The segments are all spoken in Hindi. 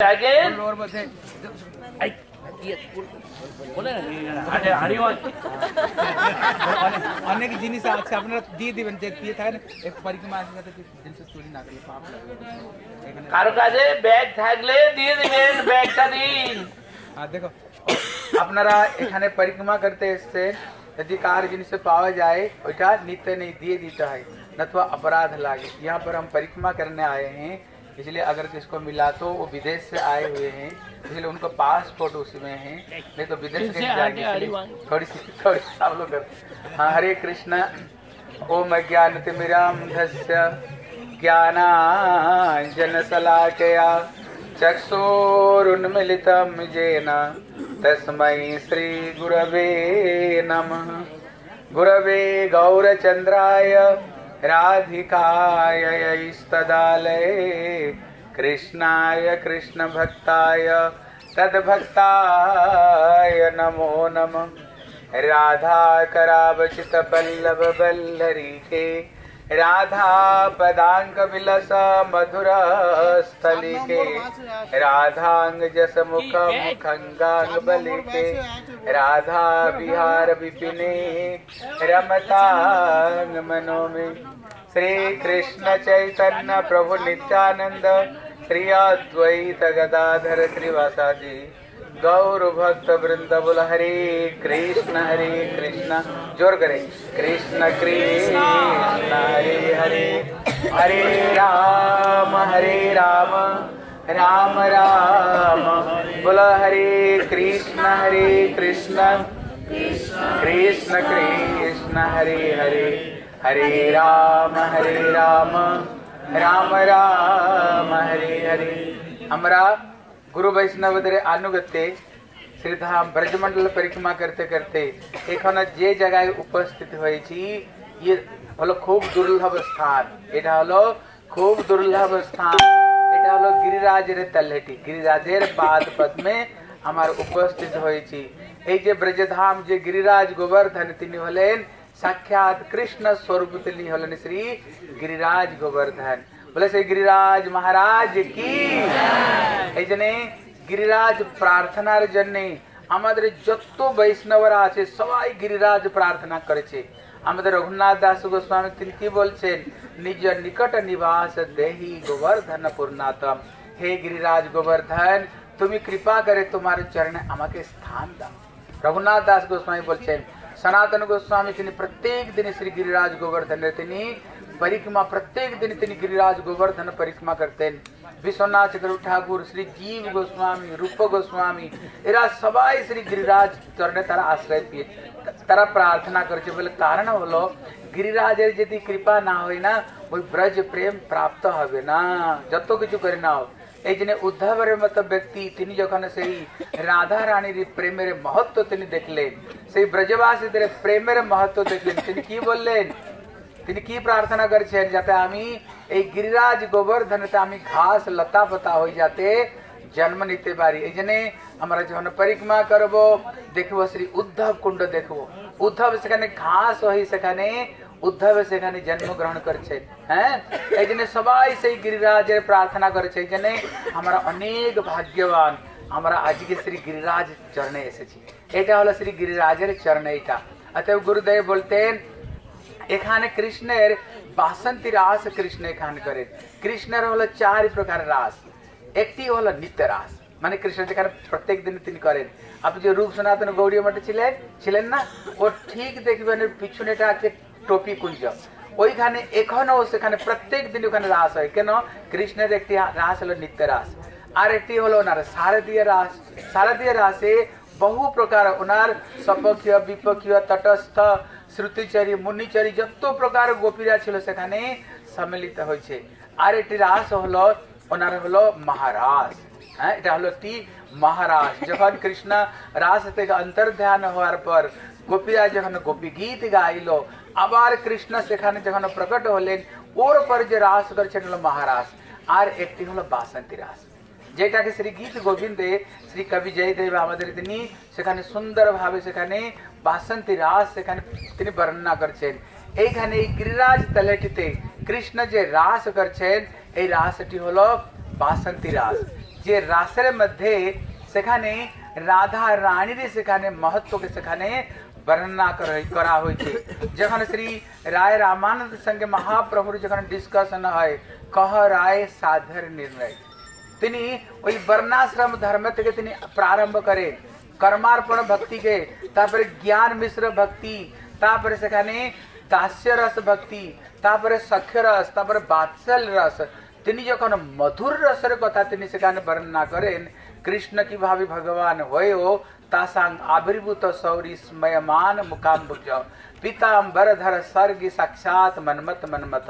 Again? লোয়ার মধ্যে Ay, iya, বলে আরে হারিওয়াজ অনেক জিনিস আছে আপনারা দিয়ে দিবেন যে দিয়ে থাকেন এক পরিক্রমা আসবে যাতে জিনিস চুরি না করে পাপ লাগে এখানে কারো কাছে ব্যাগ থাকলে দিয়ে দিবেন ব্যাগটা দিন আর দেখো আপনারা এখানে পরিক্রমা করতে এসছে यदि कार जिनसे पावा जाए ওইটা নিতে नहीं दिए देता है नथवा अपराध लागे यहाँ पर हम परिक्रमा करने आए हैं इसलिए अगर किसको मिला तो वो विदेश से आए हुए हैं इसलिए उनको पासपोर्ट उसमें है। नहीं तो विदेश फिर से जाएँगे थोड़ी सी थोड़ी सी आप लोग हाँ हरे कृष्ण। ओम ज्ञानतिमिरान्धस्य ज्ञानाञ्जनशलाकया चक्षुरुन्मिलितं येन तस्मै श्रीगुरवे नमः। गुरवे गौरचन्द्राय राधिकाय यैस्तदालये कृष्णाय कृष्णभक्ताय तद्भक्ताय नमो नमः। राधा राधा पदांक विलस मधुर स्थली के राधांग जस मुख मुखंगांग बलि के राधा विहार विपिने रमतांग मनो में श्री कृष्ण चैतन्य प्रभु नित्यानंद श्री अद्वैत गदाधर श्रीवासाजी। गौर भक्त वृंद बोल हरे कृष्ण हरे कृष्ण, ज़ोर करे। कृष्ण कृष्ण, हरे हरे। हरे राम हरे राम राम राम। बोल हरे कृष्ण हरे कृष्ण। कृष्ण कृष्ण, हरे हरे। हरे राम हरे राम। राम राम, हरे हरे। हमरा গুরু বৈষ্ণবদের আনুগত্যে শ্রীধাম ব্রজমন্ডল পরিক্রমা করতে করতে এখানে যে জায়গায় উপস্থিত হয়েছি ইয়ে হলো খুব দুর্লভ স্থান এটা হলো খুব দুর্লভ স্থান এটা হলো গিরিরাজের তল্লেটি গিরিরাজের বাদ পদ্মে আমার উপস্থিত হয়েছি এই যে ব্রজধাম যে গিরিরাজ গোবর্ধন তিনি হলেন সাক্ষাৎ কৃষ্ণ স্বরূপ তিনি হলেন শ্রী গিরিরাজ গোবর্ধন বলে সেই গিরিরাজ মহারাজ কি এই জন্য গিরিরাজ প্রার্থনার জন্য আমাদের যত বৈষ্ণবরা আছে সবাই গিরিরাজ প্রার্থনা করেছে আমাদের রঘুনাথ দাস গোস্বামী তিনি কি বলছেন নিজ নিকট নিবাস দেহি গোবর্ধন পূর্ণাতম হে গিরিরাজ গোবর্ধন তুমি কৃপা করে তোমার চরণে আমাকে স্থান দাও রঘুনাথ দাস গোস্বামী বলছেন সনাতন গোস্বামী তিনি প্রত্যেক দিন শ্রী গিরিরাজ গোবর্ধনের তিনি परिक्रमा प्रत्येक दिन तीन गिरिराज गोवर्धन परिक्रमा करते हैं विश्वनाथ चक्रवर्ती ठाकुर श्री जीव गोस्वामी रूप गोस्वामी এরা সবাই শ্রী গিরিরাজ চরণে তারা আশ্রয় পেয়ে তারা প্রার্থনা করছে বলে কারণ হলো গিরিরাজের যদি কৃপা না হয় না ওই ব্রজ প্রেম প্রাপ্ত হবে না যত কিছু করে না হোক এই জন্য উদ্ধবের মতো ব্যক্তি তিনি যখন সেই রাধা রানীর প্রেমের মহত্ব তিনি দেখলেন সেই ব্রজবাসীদের প্রেমের মহত্ব দেখলেন তিনি কি বললেন তিনি কি প্রার্থনা করছেন? যাতে আমি এই গিরিরাজ গোবর্ধনতে আমি ঘাস, লতা পাতা হয়ে যাতে জন্ম নিতে পারি। এই জন্য আমরা যখন পরিক্রমা করব, দেখব শ্রী উদ্ধব কুণ্ড দেখব। উদ্ধব সেখানে ঘাস হয়ে সেখানে, উদ্ধব সেখানে জন্মগ্রহণ করছে হ্যাঁ? এই জন্য সবাই সেই গিরিরাজের প্রার্থনা করেছে। এই জন্য আমরা অনেক ভাগ্যবান। আমরা আজকে শ্রী গিরিরাজ চরণে এসেছি। এটা হলো শ্রী গিরিরাজের চরণ এটা অতএব গুরুদেব বলতেন এখানে কৃষ্ণের বাসন্তী রাস কৃষ্ণ এখানে করেন কৃষ্ণের হলো চার প্রকার রাস। একটি হলো নিত্য রাস। মানে কৃষ্ণ যেখানে প্রত্যেক দিন তিনি করেন। আপনি যে রূপ সনাতন গৌরী মঠে ছিলেন ছিলেন না, ও ঠিক দেখবেন পিছনেটা আছে টপি কুঞ্জ। ওইখানে এখনও সেখানে প্রত্যেক দিন ওখানে রাস হয়। কেন? কৃষ্ণের একটি রাস হলো নিত্য রাস। আর একটি হলো ওনার শারদীয় রাস। শারদীয় রাসে বহু প্রকার ওনার সপক্ষীয়, বিপক্ষীয়, তটস্থ শ্রুতিচারী মুনিচারী যত প্রকার গোপীরা ছিল সেখানে সম্মিলিত হয়েছে। আর একটি রাস হলো, ওনার হলো মহারাস হ্যাঁ এটা হলো একটি মহারাস যখন কৃষ্ণ রাস থেকে অন্তর্ধান হওয়ার পর গোপীরা যখন গোপী গীত গাইলো, আবার কৃষ্ণ সেখানে যখন প্রকট হলেন, ওর পর যে রাস করছেন হলো মহারাস আর একটি হলো বাসন্তী রাস। যেটাকে শ্রী গীত গোবিন্দে, শ্রী কবি জয়দেব আমাদের তিনি সেখানে সুন্দরভাবে সেখানে বাসন্তী রাস সেখানে তিনি বর্ণনা করছেন। এইখানে এই গিরিরাজ তলেটিতে কৃষ্ণ যে রাস করছেন, এই রাসটি হলো বাসন্তী রাস। যে রাসের মধ্যে সেখানে রাধা রানীর সেখানে মহত্বকে সেখানে বর্ণনা করে- হয়েছে। যখন শ্রী রায় রামানন্দ সঙ্গে মহাপ্রভুর যখন ডিসকাশন হয়, কহ রায় সাধর নির্ণয়। তিনি ওই বর্ণাশ্রম ধর্ম থেকে তিনি প্রারম্ভ করে কর্মার্পণ ভক্তিকে তারপরে জ্ঞান মিশ্র ভক্তি তারপরে সেখানে দাস্য রস ভক্তি তারপরে সখ্য রস তারপরে বাৎসল রস তিনি যখন মধুর রসের কথা তিনি সেখানে বর্ণনা করেন কৃষ্ণ কিভাবে ভগবান হয়েও তাসাং আবির্ভূত সৌরি স্ময়মান মুখাম্বুজ পিতাম্বর ধর স্বর্গ সাক্ষাৎ মনমত মনমত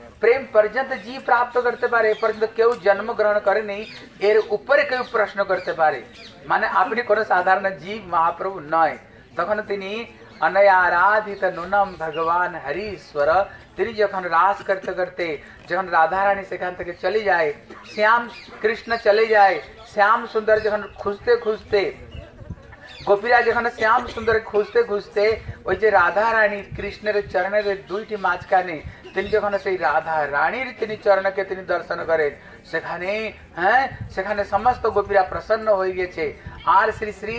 প্রেম পর্যন্ত জীব প্রাপ্ত করতে পারে পর্যন্ত কেউ জন্ম গ্রহণ করে নেই এর উপরে কেউ প্রশ্ন করতে পারে মানে আপনি কোনো সাধারণ জীব মহাপ্রভু নয় তখন তিনি অনয়ারাধিত নুনম ভগবান হরিশ্বর তিনি যখন রাস করতে করতে যখন রাধা রানী সেখান থেকে চলে যায় শ্যাম কৃষ্ণ চলে যায় শ্যাম সুন্দর যখন খুঁজতে খুঁজতে গোপীরা যখন শ্যাম সুন্দর খুঁজতে খুঁজতে ওই যে রাধা রানী কৃষ্ণের চরণের দুইটি মাঝখানে তিনি যখন সেই রাধা রানীর তিনি চরণকে তিনি দর্শন করেন, সেখানে হ্যাঁ সেখানে সমস্ত গোপীরা প্রসন্ন হয়ে গেছে। আর শ্রী শ্রী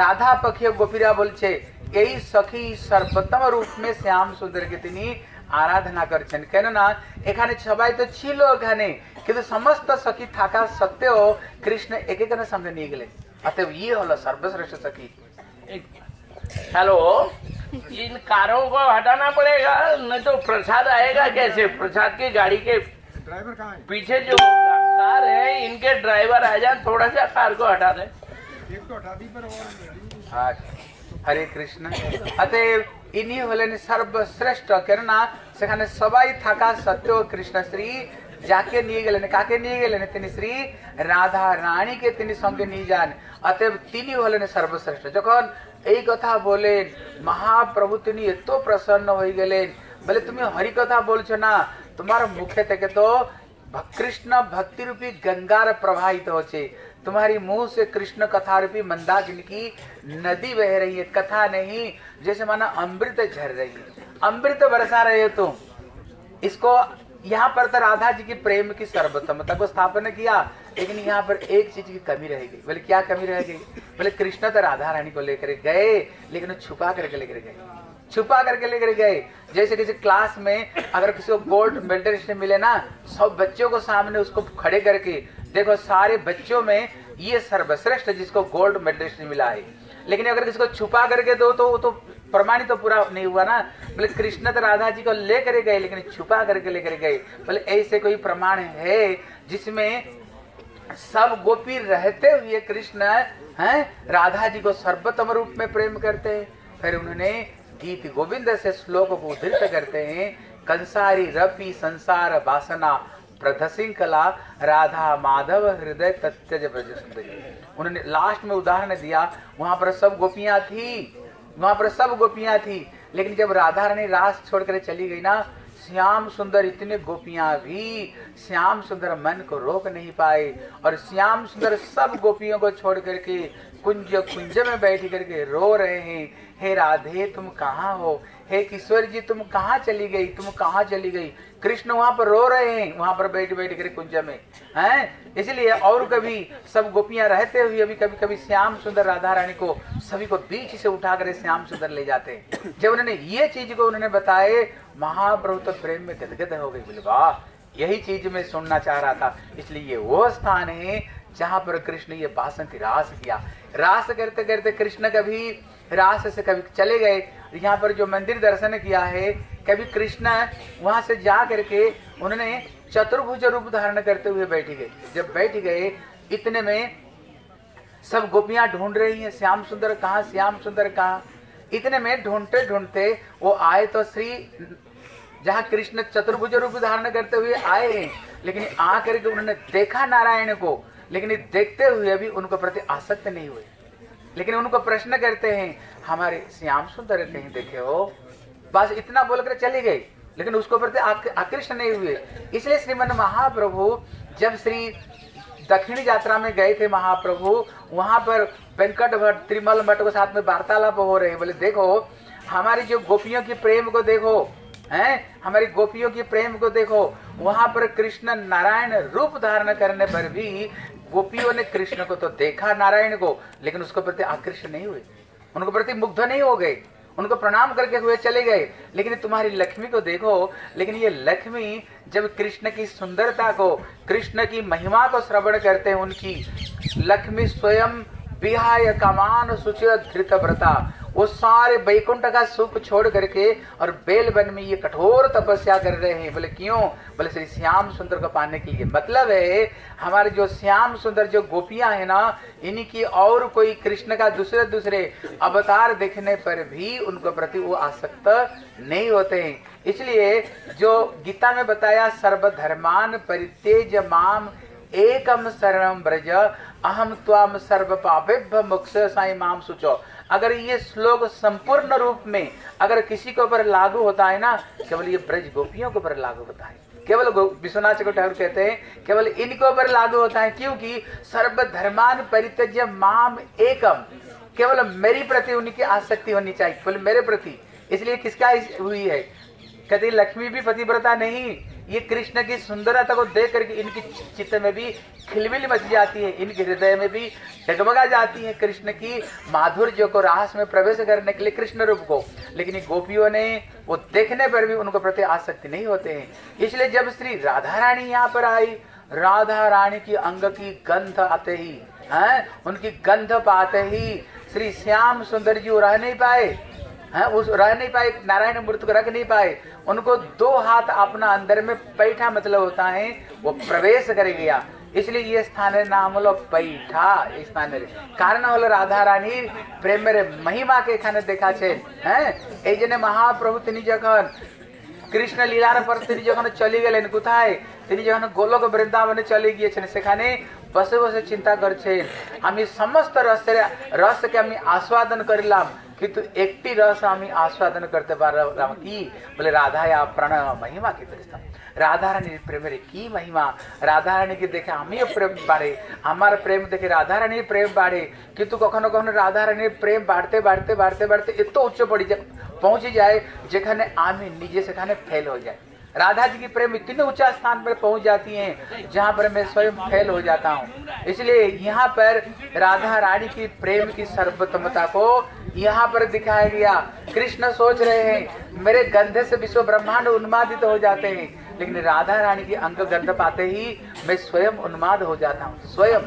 রাধা পক্ষীয় গোপীরা বলছে, এই সখী সর্বোত্তম রূপ মে শ্যাম সুন্দরকে তিনি আরাধনা করছেন। কেননা, এখানে সবাই তো ছিল এখানে কিন্তু সমস্ত সখী থাকা সত্ত্বেও কৃষ্ণ এক সামনে নিয়ে গেলেন। অতএব ইয়ে হলো সর্বশ্রেষ্ঠ সখী हेलो इन कारों को हटाना पड़ेगा नहीं तो प्रसाद आएगा कैसे प्रसाद की गाड़ी के ड्राइवर कहाँ है पीछे जो कार है इनके ड्राइवर आ जाए थोड़ा सा कार को हटा दे एक तो हटा दी पर और আচ্ছা, হরে কৃষ্ণ অতএব ইনি হলেন সর্বশ্রেষ্ঠ কেননা সেখানে সবাই থাকা সত্ত্বেও কৃষ্ণ শ্রী যাকে নিয়ে গেলেন কাকে নিয়ে গেলেন তিনি শ্রী রাধা রানীকে তিনি সঙ্গে নিয়ে যান অতএব তিনি হলেন সর্বশ্রেষ্ঠ যখন এই কথা বলেন মহাপ্রভু তিনি এত প্রসন্ন হয়ে গেলেন বলে তুমি হরি কথা বলছো না তোমার মুখে থেকে তো भ- कृष्ण भक्ति रूपी गंगार प्रवाहित होचे तुम्हारी मुंह से कृष्ण कथा रूपी मंदाकिनी की नदी बह रही है कथा नहीं जैसे माना अमृत झर रही है अमृत बरसा रहे हो तुम इसको यहाँ पर तो राधा जी की प्रेम की सर्वोत्तमता को स्थापना किया, लेकिन यहाँ पर एक चीज़ की कमी रह गई। बोले, क्या कमी रह गई? बोले, कृष्ण तो राधा रानी को लेकर गए, लेकिन छुपा करके लेकर गए। छुपा करके लेकर गए। जैसे किसी क्लास में अगर किसी को गोल्ड मेडलिस्ट मिले ना, सब बच्चों को सामने उसको खड़े करके, देखो, सारे बच्चों में ये सर्वश्रेष्ठ जिसको गोल्ड मेडलिस्ट मिला है। लेकिन अगर किसी को छुपा करके दो तो वो तो प्रमाणित तो पूरा नहीं हुआ ना। बोले, कृष्ण तो राधा जी को लेकर गए, लेकिन छुपा करके लेकर गए। बोले, ऐसे कोई प्रमाण है जिसमें सब गोपी रहते हुए कृष्ण, हैं राधा जी को सर्वोत्तम रूप में प्रेम करते हैं? फिर उन्होंने गीत गोविंद से श्लोक को उद्धृत करते हैं। कंसारी रपी संसार वासना प्रधसिंह कला राधा माधव हृदय सुंदरी उन्होंने लास्ट में उदाहरण दिया, वहाँ पर सब गोपियाँ थी। वहाँ पर सब गोपियाँ थी। लेकिन जब राधा रानी रास छोड़कर चली गई ना, श्याम सुंदर इतने गोपियाँ भी, श्याम सुंदर मन को रोक नहीं पाए और श्याम सुंदर सब गोपियों को छोड़ करके कुंज कुंज में बैठ करके रो रहे हैं। हे राधे, तुम कहाँ हो? हे किशोर जी, तुम कहाँ चली गई? तुम कहाँ चली गई? कृष्ण वहाँ पर रो रहे हैं, वहाँ पर बैठ बैठ कर कुंज में, हैं? इसलिए और कभी सब गोपियाँ रहते हुए अभी कभी कभी श्याम सुंदर राधा रानी को सभी को बीच से उठा कर श्याम सुंदर ले जाते हैं। जब उन्होंने ये चीज़ को उन्होंने बताए, महाप्रभु तो प्रेम में गदगद हो गई बोले, वाह, यही चीज़ मैं सुनना चाह रहा था। इसलिए ये वो स्थान है जहाँ पर कृष्ण ये बासंती रास किया। रास करते करते कृष्ण कभी रास से कभी चले गए यहाँ पर जो मंदिर दर्शन किया है, कभी कृष्ण वहाँ से जा करके उन्होंने चतुर्भुज रूप धारण करते हुए बैठ गए। जब बैठ गए, इतने में सब गोपियाँ ढूंढ रही हैं, श्याम सुंदर कहाँ, श्याम सुंदर कहाँ? इतने में ढूंढते ढूंढते वो आए तो श्री जहाँ कृष्ण चतुर्भुज रूप धारण करते हुए आए हैं, लेकिन आकर के उन्होंने देखा नारायण को, लेकिन देखते हुए भी उनको प्रति आसक्त नहीं हुए। लेकिन उनको प्रश्न करते हैं, हमारे श्याम सुंदर कहीं देखे हो। बस इतना बोलकर चले गए लेकिन उसको प्रति आकृष्ट नहीं हुए। इसलिए श्रीमन महाप्रभु, जब श्री दक्षिणी यात्रा में गए थे महाप्रभु, वहाँ पर वेंकट भट्ट, त्रिमल भट्ट के साथ में वार्तालाप हो रहे बोले, देखो, हमारी जो गोपियों की प्रेम को देखो, हैं, हमारी गोपियों की प्रेम को देखो, वहाँ पर कृष्ण नारायण रूप धारण करने पर भी गोपियों ने कृष्ण को तो देखा, नारायण को, लेकिन उसको प्रति आकृष्ट नहीं हुए। उनको प्रति मुग्ध नहीं हो गए। उनको प्रणाम करके हुए चले गए। लेकिन तुम्हारी लक्ष्मी को देखो, लेकिन ये लक्ष्मी जब कृष्ण की सुंदरता को, कृष्ण की महिमा को श्रवण करते हैं, उनकी लक्ष्मी स्वयं विहाय कमान सुचिर धृत व्रता वो सारे बैकुंठ का सुख छोड़ करके और बेल वन में ये कठोर तपस्या कर रहे हैं। बोले, क्यों? बोले, श्री श्याम सुंदर को पाने के लिए। मतलब है, हमारे जो श्याम सुंदर जो गोपियाँ है ना, इनकी और कोई कृष्ण का दूसरे दूसरे अवतार देखने पर भी उनको प्रति वो आसक्त नहीं होते हैं। इसलिए जो गीता में बताया, सर्वधर्मान परितेज माम एकम शरणम ब्रज अहम त्वाम सर्व पापेभ्य मुक्ष साई माम सुचो अगर ये श्लोक संपूर्ण रूप में अगर किसी के ऊपर लागू होता है ना, केवल ये ब्रज गोपियों के ऊपर लागू होता है। केवल विश्वनाथ चक्र ठाकुर कहते हैं, केवल इनके ऊपर लागू होता है क्योंकि सर्व धर्मान परित्यज्य माम एकम। केवल मेरी प्रति उनकी आसक्ति होनी चाहिए, केवल मेरे प्रति। इसलिए किसका हुई है? कहते लक्ष्मी भी पतिव्रता नहीं ये कृष्ण की सुंदरता को देख करके इनकी चित्त में भी खिलबिल मच जाती है, इनके हृदय में भी डगमगा जाती है कृष्ण की माधुर्य को रास में प्रवेश करने के लिए कृष्ण रूप को। लेकिन गोपियों ने वो देखने पर भी उनको प्रति आसक्ति नहीं होते हैं। इसलिए जब श्री राधा रानी यहाँ पर आई राधा रानी की अंग की गंध आते ही, है, उनकी गंध पाते ही श्री श्याम सुंदर जी रह नहीं पाए। है उस रह नहीं पाए नारायण मूर्ति को रख नहीं पाए उनको दो हाथ अपना अंदर में बैठा मतलब होता है वो प्रवेश कर गया इसलिए ये स्थान नाम হলো पैठा স্থানের কারণ হলো রাধা রানীর প্রেমের মহিমাকে এখানে দেখাচ্ছেন হ্যাঁ এই জন্য মহাপ্রভু তিনি যখন কৃষ্ণ লীলার পর তিনি যখন চলে গেলেন কোথায় তিনি যখন গোলক বৃন্দাবনে চলে গিয়েছেন সেখানে বসে বসে চিন্তা করছেন আমি সমস্ত রসের রসকে আমি আস্বাদন করিলাম কিন্তু একটি রস আমি আস্বাদন করতে পারলাম কি বলে রাধায়া প্রণয় মহিমা কি দৃষ্টাম রাধারানীর প্রেমের কি মহিমা রাধারানীকে দেখে আমিও প্রেম বাড়ে আমার প্রেম দেখে রাধারানীর প্রেম বাড়ে কিন্তু কখনো কখনো রাধারানীর প্রেম বাড়তে বাড়তে বাড়তে বাড়তে এত উচ্চ পড়ে যায় পৌঁছে যায় যেখানে আমি নিজে সেখানে ফেল হয়ে যায় राधा जी की प्रेम इतने ऊँचा स्थान पर पहुँच जाती हैं, जहाँ पर मैं स्वयं फेल हो जाता हूँ। इसलिए यहाँ पर राधा रानी की प्रेम की सर्वोत्तमता को यहाँ पर दिखाया गया। कृष्ण सोच रहे हैं, मेरे गंधे से विश्व ब्रह्मांड उन्मादित हो जाते हैं। लेकिन राधा रानी की अंग गंध पाते ही मैं स्वयं उन्माद हो जाता हूँ, स्वयं।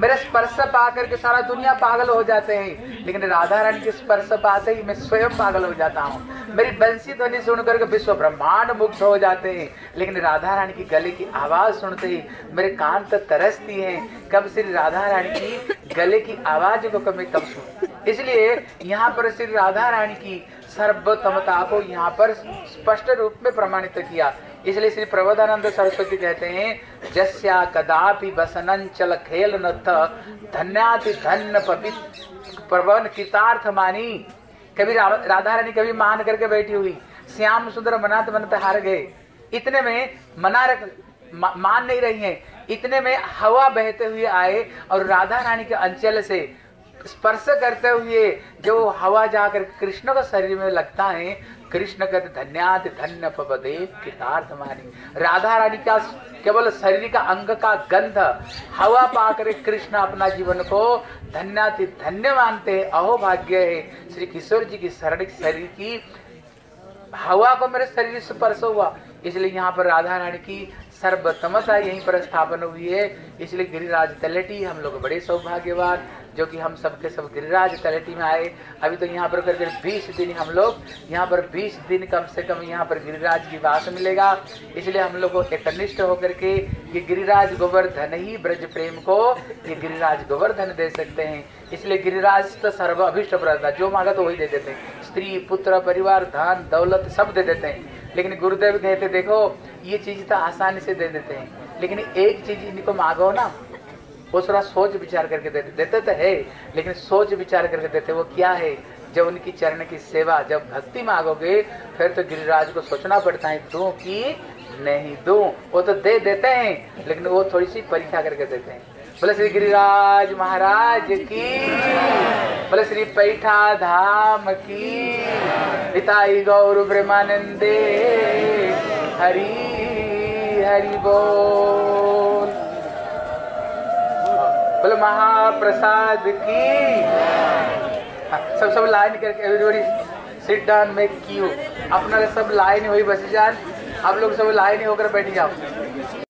मेरे स्पर्श पा करके सारा दुनिया पागल हो जाते हैं। लेकिन राधा रानी के स्पर्श पाते ही मैं स्वयं पागल हो जाता हूँ। मेरी बंसी ध्वनि सुन करके विश्व ब्रह्मांड मुक्त हो जाते हैं। लेकिन राधा रानी की गले की आवाज़ सुनते ही मेरे कान तो तरसती है। कब श्री राधा रानी की गले की आवाज़ को कभी कब सुन। इसलिए यहाँ पर श्री राधा रानी की सर्वोत्तमता को यहाँ पर स्पष्ट रूप में प्रमाणित किया। इसलिए श्री प्रबोधानंद सरस्वती कहते हैं, जस्या कदापि बसनन चल खेल न धन्याति धन्य प्रवन कृतार्थ मानी। कभी राधा रानी कभी मान करके बैठी हुई। श्याम सुंदर मनाते मनाते हार गए। इतने में मना रख मान नहीं रही है। इतने में हवा बहते हुए आए और राधा रानी के अंचल से स्पर्श करते हुए जो हवा जाकर कृष्ण को शरीर में लगता है कृष्ण कहते धन्यात धन्य पदेव कृतार्थ मानी राधा रानी का केवल शरीर का अंग का गंध, हवा पाकर कृष्ण अपना जीवन को धन्याति धन्य मानते अहो भाग्य है। श्री किशोर जी की शरण शरीर की हवा को मेरे शरीर से स्पर्श हुआ। इसलिए यहाँ पर राधा रानी की सर्वोत्तमता यहीं पर स्थापन हुई है। इसलिए गिरिराज तलेटी, हम लोग बड़े सौभाग्यवान। जो कि हम सबके सब गिरिराज तलेटी में आए। अभी तो यहाँ पर करके बीस दिन हम लोग, यहाँ पर बीस दिन कम से कम यहाँ पर गिरिराज की वास मिलेगा। इसलिए हम लोग को एकनिष्ठ होकर के ये गिरिराज गोवर्धन ही ब्रज प्रेम को ये गिरिराज गोवर्धन दे सकते हैं। इसलिए गिरिराज तो सर्व अभिष्ट प्रदा जो मांगा तो वही दे देते हैं। स्त्री, पुत्र, परिवार, धन, दौलत सब दे देते हैं। लेकिन गुरुदेव कहते, देखो, ये चीज़ तो आसानी से दे देते हैं। लेकिन एक चीज़ इनको मांगो ना वो थोड़ा सोच विचार करके देते देते तो है, लेकिन सोच विचार करके देते वो क्या है? जब उनकी चरण की सेवा, जब भक्ति मांगोगे, फिर तो गिरिराज को सोचना पड़ता है, दूँ कि नहीं दूँ? वो तो दे देते हैं, लेकिन वो थोड़ी सी परीक्षा करके देते हैं। बोले श्री गिरिराज महाराज की, बोले श्री पैठा धाम की, पिताई गौर ब्रह्मानंदे, हरी, हरि बोल। बोले महाप्रसाद की। हाँ, सब सब लाइन करके everybody sit down make queue अपना सब लाइन हुई बस जान आप लोग सब लाइन होकर बैठ जाओ।